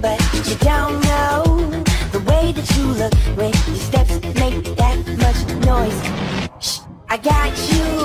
But you don't know the way that you look when your steps make that much noise. Shh, I got you.